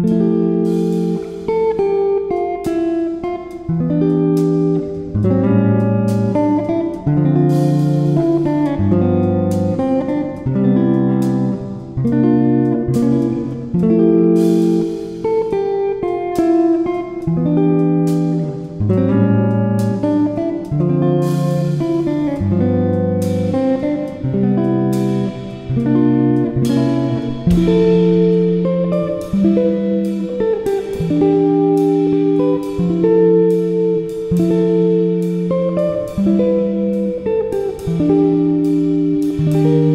Hello, good morning,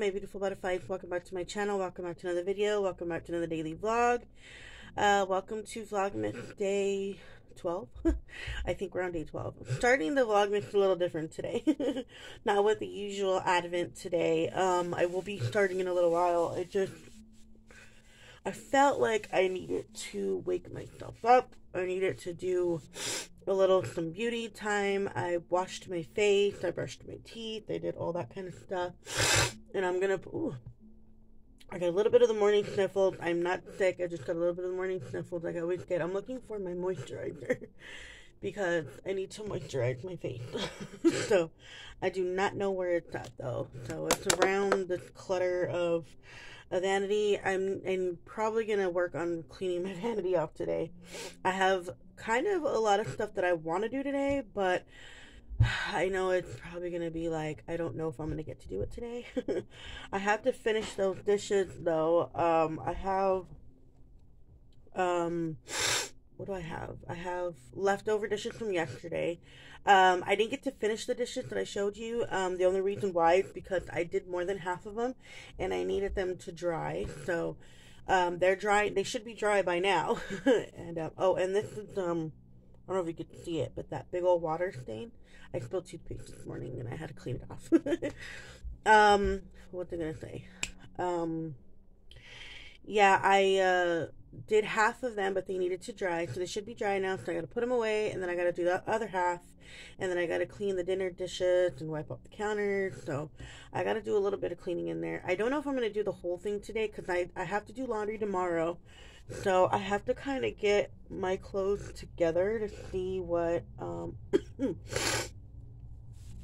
my beautiful butterflies. Welcome back to my channel. Welcome back to another video. Welcome back to another daily vlog. Uh, welcome to Vlogmas Day 12. I think we're on day 12. Starting the Vlogmas a little different today. Not with the usual Advent today. Um, I will be starting in a little while. I just, I felt like I needed to wake myself up. I needed to do a little some beauty time. I washed my face, I brushed my teeth, I did all that kind of stuff. And I'm gonna ooh, I got a little bit of the morning sniffles. I'm not sick, I just got a little bit of the morning sniffles like I always get. I'm looking for my moisturizer because I need to moisturize my face. so I do not know where it's at though. So it's around this clutter of a vanity. I'm, I'm probably to work on cleaning my vanity off today. I have kind of a lot of stuff that I want to do today, but I know it's probably going to be like, I don't know if I'm going to get to do it today. I have to finish those dishes though. Um, I have, um, what do I have? I have leftover dishes from yesterday. Um, I didn't get to finish the dishes that I showed you. Um, the only reason why is because I did more than half of them and I needed them to dry. So, um, they're dry. They should be dry by now. and, um, oh, and this is, um, I don't know if you could see it, but that big old water stain. I spilled toothpaste this morning and I had to clean it off. um, what's I gonna say? Um, yeah, I, uh, did half of them, but they needed to dry, so they should be dry now. So I got to put them away, and then I got to do the other half, and then I got to clean the dinner dishes and wipe up the counters. So I got to do a little bit of cleaning in there. I don't know if I'm going to do the whole thing today because I, I have to do laundry tomorrow. So I have to kind of get my clothes together to see what um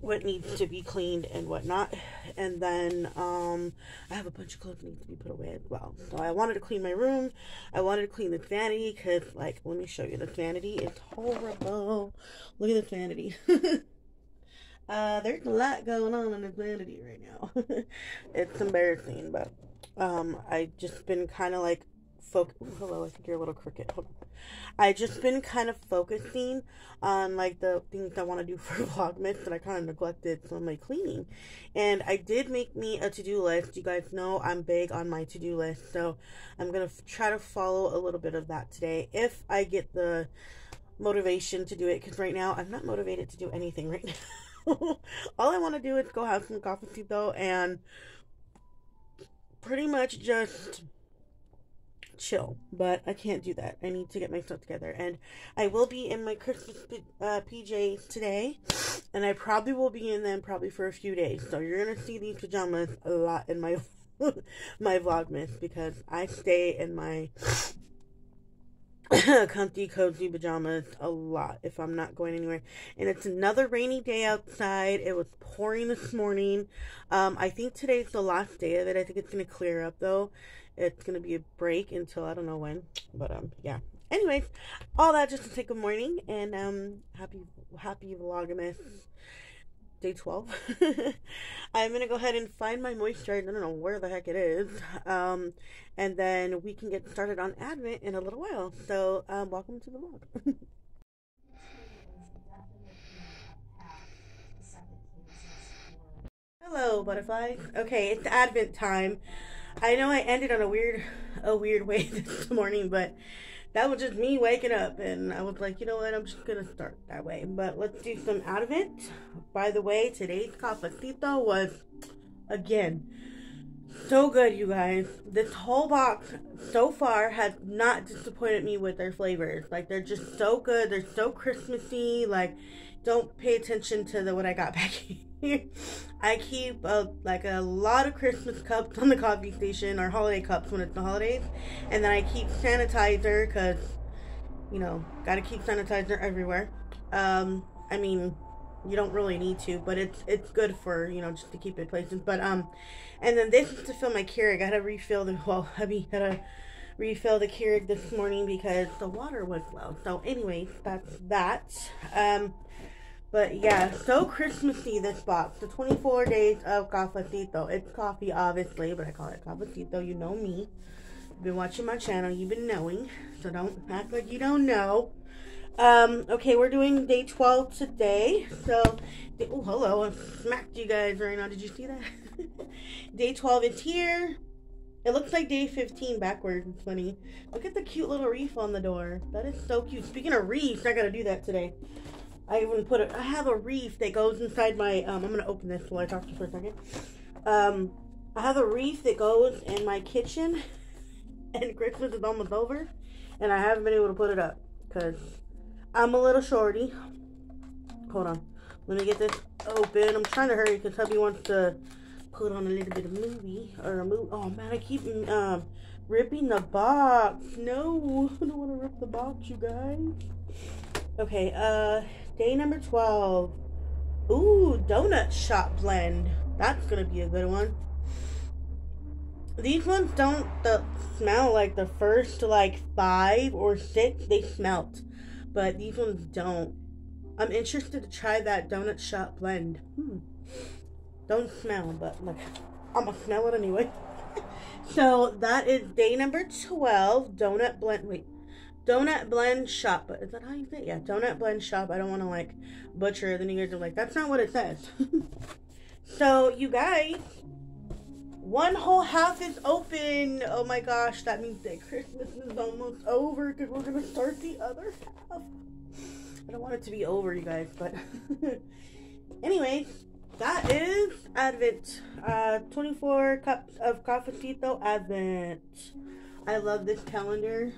what needs to be cleaned and whatnot. And then um, I have a bunch of clothes that need to be put away as well. So I wanted to clean my room. I wanted to clean the vanity because, like, let me show you. The vanity is horrible. Look at the vanity. uh, there's a lot going on in this vanity right now. it's embarrassing, but um, I just been kind of like focus. Hello, I think you're a little crooked. I just uh, been kind of focusing on like the things I want to do for Vlogmas that I kind of neglected some of my cleaning. And I did make me a to-do list. You guys know I'm big on my to-do list, so I'm gonna try to follow a little bit of that today if I get the motivation to do it. Because right now I'm not motivated to do anything right now. All I want to do is go have some coffee though and pretty much just chill, but I can't do that. I need to get my stuff together, and I will be in my Christmas uh, PJs today, and I probably will be in them probably for a few days. So you're gonna see these pajamas a lot in my my vlogmas because I stay in my comfy, cozy pajamas a lot if I'm not going anywhere. And it's another rainy day outside. It was pouring this morning. Um, I think today's the last day of it. I think it's going to clear up though. It's going to be a break until I don't know when. But um, yeah. Anyways, all that just to say good morning and um, happy, happy Vlogmas day 12. I'm going to go ahead and find my moisturizer. I don't know where the heck it is. Um, and then we can get started on Advent in a little while. So, um, welcome to the vlog. Hello, butterfly. Okay, it's Advent time. I know I ended on a weird, a weird way this morning, but that was just me waking up and I was like, you know what, I'm just gonna start that way. But let's do some out of it. By the way, today's cafecito was again so good, you guys. This whole box so far has not disappointed me with their flavors. Like they're just so good. They're so Christmassy. Like don't pay attention to the what I got back. I keep a, like a lot of Christmas cups on the coffee station or holiday cups when it's the holidays, and then I keep sanitizer because you know gotta keep sanitizer everywhere. Um, I mean, you don't really need to, but it's it's good for you know just to keep it places. But um, and then this is to fill my Keurig. I to refill the well, I hubby had to refill the Keurig this morning because the water was low. So anyway, that's that. Um but yeah, so Christmassy this box. The 24 days of cafecito. It's coffee, obviously, but I call it cafecito. You know me. You've been watching my channel. You've been knowing. So don't act like you don't know. Um, okay, we're doing day 12 today. So, oh, hello. I smacked you guys right now. Did you see that? day 12 is here. It looks like day 15 backwards. It's funny. Look at the cute little reef on the door. That is so cute. Speaking of reefs, I gotta do that today. I even put it. I have a reef that goes inside my. Um, I'm gonna open this while I talk to you for a second. Um, I have a reef that goes in my kitchen, and Christmas is almost over, and I haven't been able to put it up because I'm a little shorty. Hold on, let me get this open. I'm trying to hurry because hubby wants to put on a little bit of movie or a movie. Oh man, I keep um ripping the box. No, I don't want to rip the box, you guys. Okay, uh, Day number 12. Ooh, donut shop blend. That's gonna be a good one. These ones don't the, smell like the first like five or six they smelt, but these ones don't. I'm interested to try that donut shop blend. Hmm. Don't smell, but like I'm gonna smell it anyway. so that is day number 12 donut blend. Wait, Donut Blend Shop. Is that how you say it? Yeah, Donut Blend Shop. I don't want to like butcher. Then you guys are like, that's not what it says. so, you guys, one whole half is open. Oh my gosh, that means that Christmas is almost over because we're going to start the other half. I don't want it to be over, you guys, but anyways, that is Advent. Uh, 24 cups of cafecito Advent. I love this calendar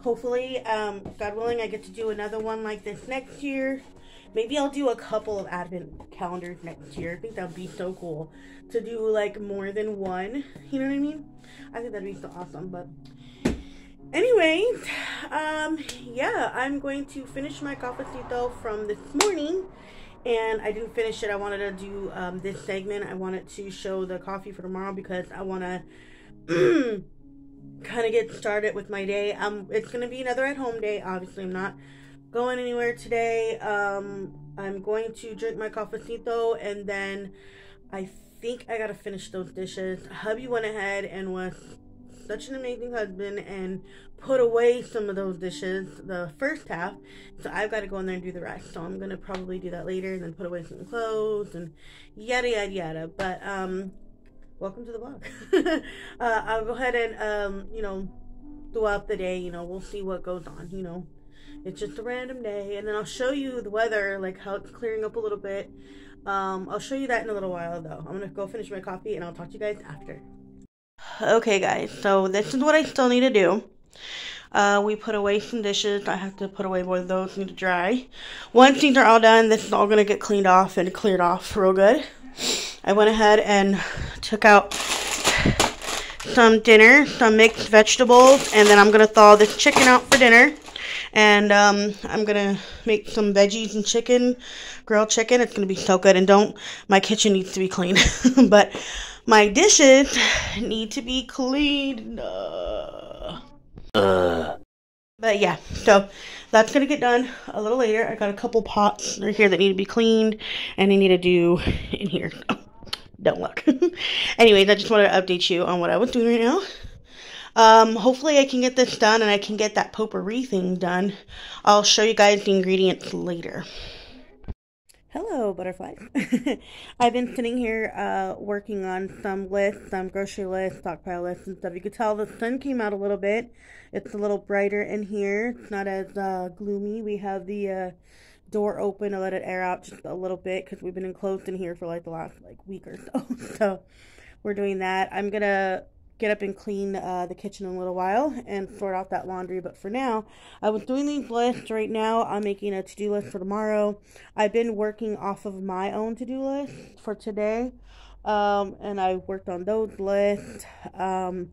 hopefully, um, God willing, I get to do another one like this next year. Maybe I'll do a couple of advent calendars next year. I think that would be so cool to do like more than one. You know what I mean? I think that'd be so awesome. But anyway, um, yeah, I'm going to finish my cafecito from this morning. And I didn't finish it. I wanted to do um, this segment. I wanted to show the coffee for tomorrow because I want to kind of get started with my day. Um, it's gonna be another at home day. Obviously, I'm not going anywhere today. Um, I'm going to drink my cafecito and then I think I gotta finish those dishes. Hubby went ahead and was such an amazing husband and put away some of those dishes the first half so i've got to go in there and do the rest so i'm gonna probably do that later and then put away some clothes and yada yada yada but um welcome to the vlog. uh, I'll go ahead and, um, you know, throughout the day, you know, we'll see what goes on, you know. It's just a random day. And then I'll show you the weather, like how it's clearing up a little bit. Um, I'll show you that in a little while, though. I'm going to go finish my coffee and I'll talk to you guys after. Okay, guys, so this is what I still need to do. Uh, we put away some dishes. I have to put away more of those need to dry. Once these are all done, this is all going to get cleaned off and cleared off real good. I went ahead and took out some dinner, some mixed vegetables, and then I'm going to thaw this chicken out for dinner. And um, I'm going to make some veggies and chicken, grilled chicken. It's going to be so good. And don't, my kitchen needs to be clean. but my dishes need to be cleaned. Uh. But yeah, so that's gonna get done a little later. I got a couple pots right here that need to be cleaned, and I need to do in here. don't look. Anyways, I just wanted to update you on what I was doing right now. Um, hopefully I can get this done and I can get that potpourri thing done. I'll show you guys the ingredients later. Hello, butterflies. I've been sitting here uh, working on some lists, some grocery lists, stockpile lists, and stuff. You could tell the sun came out a little bit. It's a little brighter in here. It's not as uh, gloomy. We have the uh, door open to let it air out just a little bit because we've been enclosed in here for like the last like week or so. so we're doing that. I'm gonna get up and clean uh, the kitchen in a little while and sort out that laundry. But for now, I was doing these lists. Right now, I'm making a to do list for tomorrow. I've been working off of my own to do list for today. Um, and I worked on those lists. Um,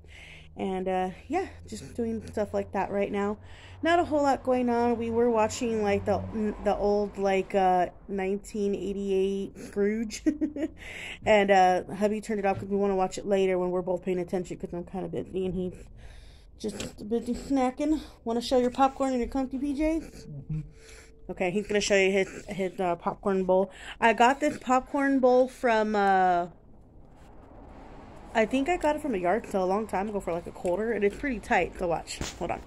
and uh, yeah, just doing stuff like that right now. Not a whole lot going on. We were watching like the the old like uh, 1988 Scrooge, and uh, hubby turned it off because we want to watch it later when we're both paying attention because I'm kind of busy and he's just busy snacking. Want to show your popcorn and your comfy PJs? Mm-hmm. Okay, he's gonna show you his his uh, popcorn bowl. I got this popcorn bowl from uh, I think I got it from a yard sale a long time ago for like a quarter, and it's pretty tight. So watch. Hold on.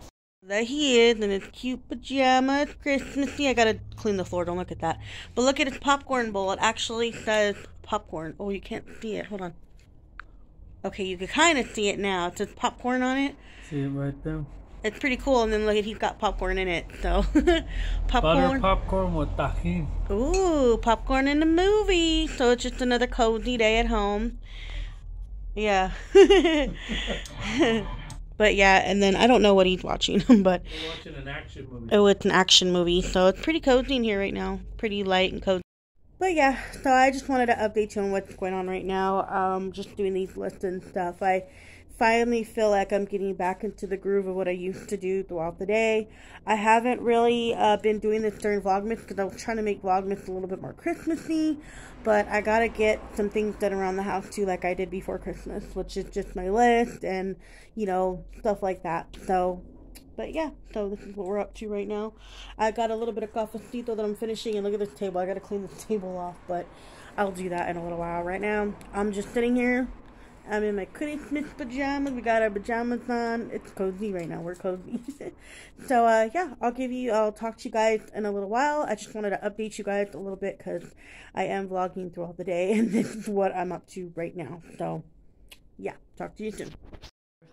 There he is in his cute pajamas, Christmassy. I gotta clean the floor. Don't look at that. But look at his popcorn bowl. It actually says popcorn. Oh, you can't see it. Hold on. Okay, you can kind of see it now. It says popcorn on it. See it right there. It's pretty cool. And then look at he's got popcorn in it. So popcorn. Butter popcorn with Tajín. Ooh, popcorn in the movie. So it's just another cozy day at home. Yeah. but yeah, and then I don't know what he's watching, but watching an movie. Oh, it's an action movie, so it's pretty cozy in here right now. Pretty light and cozy. But yeah, so I just wanted to update you on what's going on right now. Um, just doing these lists and stuff. I finally feel like I'm getting back into the groove of what I used to do throughout the day. I haven't really uh, been doing this during Vlogmas because I was trying to make Vlogmas a little bit more Christmassy, but I gotta get some things done around the house too, like I did before Christmas, which is just my list and you know stuff like that. So. But yeah, so this is what we're up to right now. I got a little bit of cafecito that I'm finishing, and look at this table. I gotta clean this table off, but I'll do that in a little while. Right now, I'm just sitting here I'm in my Christmas pajamas. We got our pajamas on. It's cozy right now. We're cozy. so, uh, yeah, I'll give you, I'll talk to you guys in a little while. I just wanted to update you guys a little bit because I am vlogging throughout the day and this is what I'm up to right now. So, yeah, talk to you soon.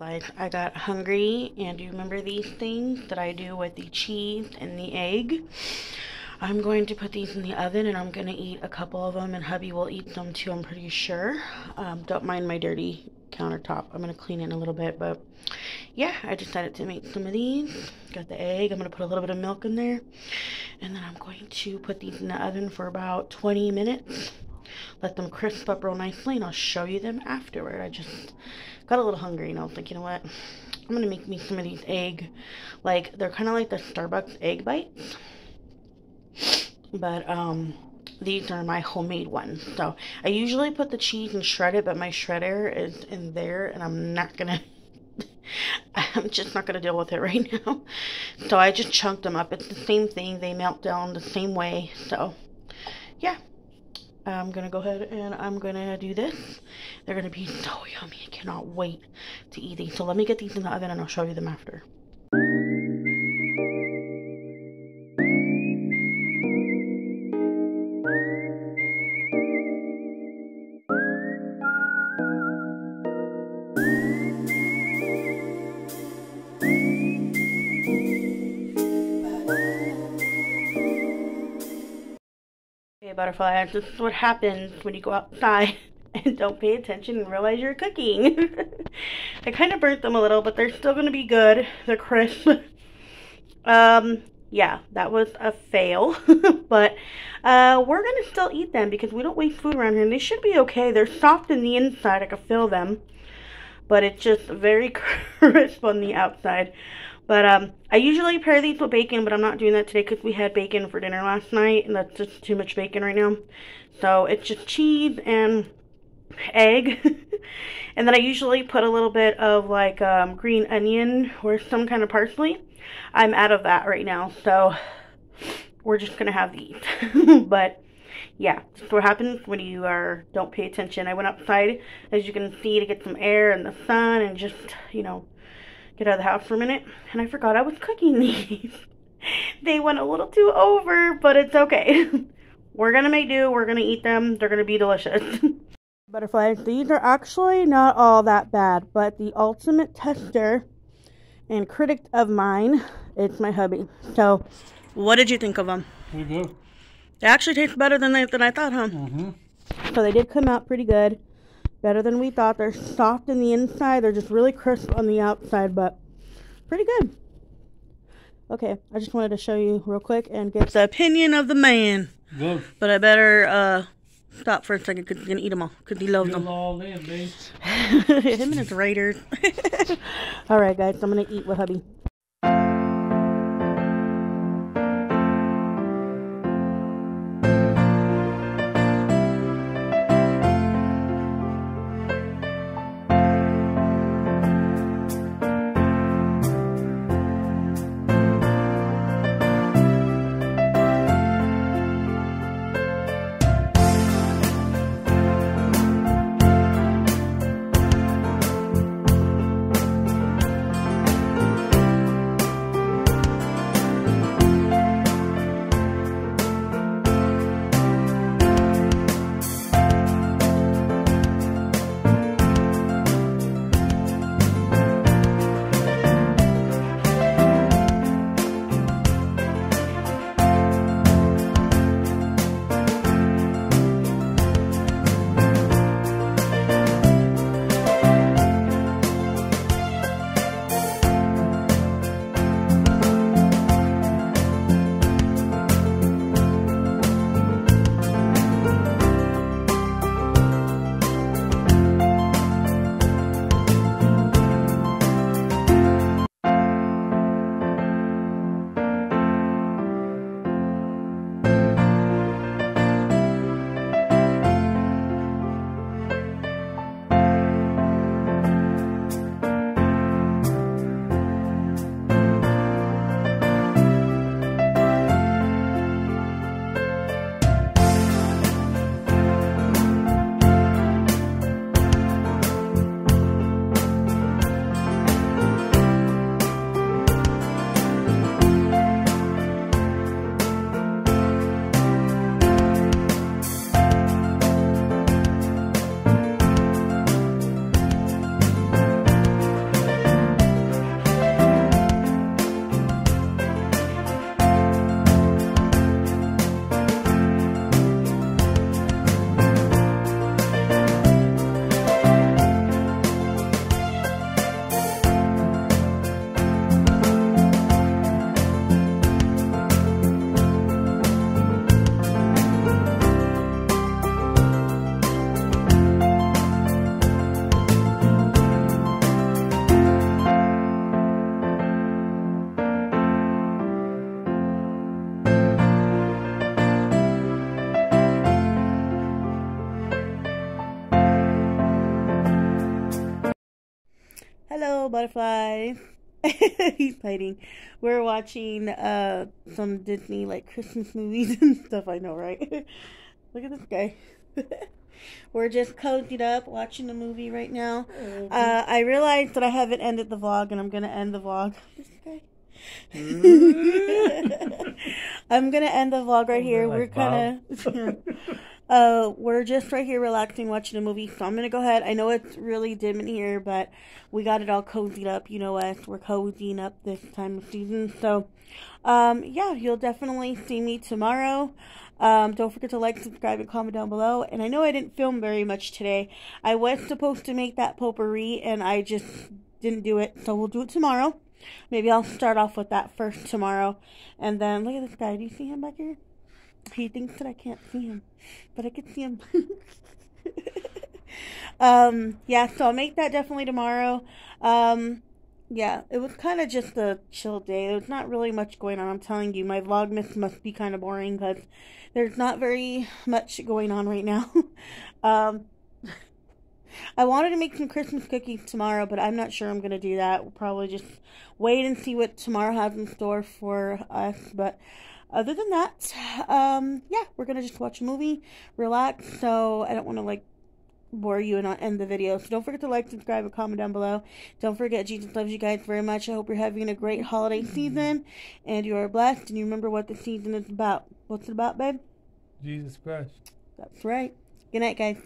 I got hungry, and do you remember these things that I do with the cheese and the egg? I'm going to put these in the oven and I'm going to eat a couple of them and hubby will eat them too, I'm pretty sure. Um, don't mind my dirty countertop. I'm going to clean it in a little bit, but yeah, I decided to make some of these. Got the egg. I'm going to put a little bit of milk in there. And then I'm going to put these in the oven for about 20 minutes. Let them crisp up real nicely and I'll show you them afterward. I just got a little hungry and I was like, you know what? I'm going to make me some of these egg, like, they're kind of like the Starbucks egg bites but um these are my homemade ones so i usually put the cheese and shred it but my shredder is in there and i'm not gonna i'm just not gonna deal with it right now so i just chunked them up it's the same thing they melt down the same way so yeah I'm gonna go ahead and I'm gonna do this. They're gonna be so yummy. I cannot wait to eat these. So let me get these in the oven and I'll show you them after. Butterfly. This is what happens when you go outside and don't pay attention and realize you're cooking. I kind of burnt them a little, but they're still going to be good. They're crisp. um, yeah, that was a fail. but uh, we're going to still eat them because we don't waste food around here. And they should be okay. They're soft in the inside. I can feel them. But it's just very crisp on the outside. But um, I usually pair these with bacon, but I'm not doing that today because we had bacon for dinner last night. And that's just too much bacon right now. So it's just cheese and egg. and then I usually put a little bit of like um, green onion or some kind of parsley. I'm out of that right now. So we're just going to have these. but yeah, that's what happens when you are don't pay attention. I went outside, as you can see, to get some air and the sun and just, you know, get out of the house for a minute. And I forgot I was cooking these. they went a little too over, but it's okay. We're going to make do. We're going to eat them. They're going to be delicious. Butterflies. These are actually not all that bad, but the ultimate tester and critic of mine, it's my hubby. So, what did you think of them? Pretty good. They actually taste better than, they, than I thought, huh? Mm-hmm. So they did come out pretty good. Better than we thought. They're soft in the inside. They're just really crisp on the outside, but pretty good. Okay, I just wanted to show you real quick and get the opinion of the man. But I better uh, stop for a second because he's going to eat them all because he loves them. all in, babe. Him and his raiders. all right, guys, I'm going to eat with hubby. Butterfly. He's fighting. We're watching uh some Disney like Christmas movies and stuff. I know, right? Look at this guy. We're just cozied up watching a movie right now. Uh, I realized that I haven't ended the vlog, and I'm gonna end the vlog. This guy. I'm gonna end the vlog right here. We're Like kind of. Uh, we're just right here relaxing, watching a movie. So I'm gonna go ahead. I know it's really dim in here, but we got it all cozied up. You know us. We're cozying up this time of season. So, um, yeah, you'll definitely see me tomorrow. Um, don't forget to like, subscribe, and comment down below. And I know I didn't film very much today. I was supposed to make that potpourri, and I just didn't do it. So we'll do it tomorrow. Maybe I'll start off with that first tomorrow. And then, look at this guy. Do you see him back here? He thinks that I can't see him, but I can see him. um, yeah, so I'll make that definitely tomorrow. Um, yeah, it was kind of just a chill day. There's not really much going on. I'm telling you, my Vlogmas must be kind of boring because there's not very much going on right now. um, I wanted to make some Christmas cookies tomorrow, but I'm not sure I'm going to do that. We'll probably just wait and see what tomorrow has in store for us. But other than that, um, yeah, we're going to just watch a movie, relax. So I don't want to like bore you and not end the video. So don't forget to like, subscribe, and comment down below. Don't forget, Jesus loves you guys very much. I hope you're having a great holiday season and you are blessed and you remember what the season is about. What's it about, babe? Jesus Christ. That's right. Good night, guys.